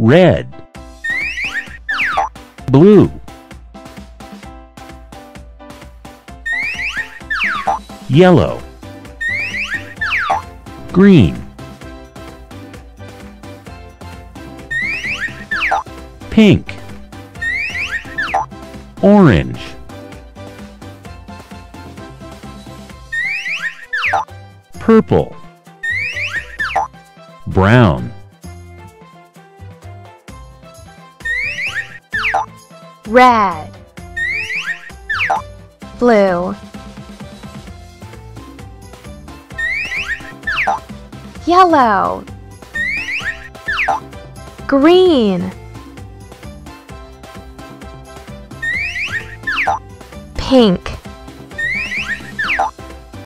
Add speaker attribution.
Speaker 1: red, blue, yellow, green, pink, orange, purple, brown,
Speaker 2: red, blue, yellow, green, pink,